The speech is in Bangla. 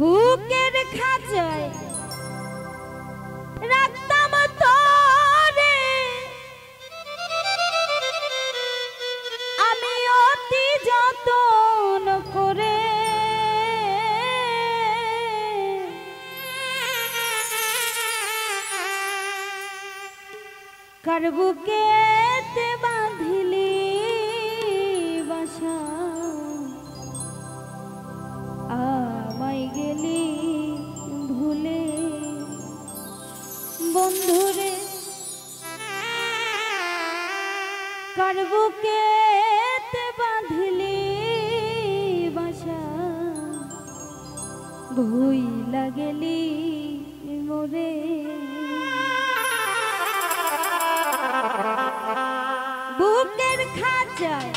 বুকের খাঁচায় রাখতাম তোরে। আমি অতি যতন করে কার বুকে বাঁধিলি ভুই লাগেলি মোরে। বুকের খাঁচায়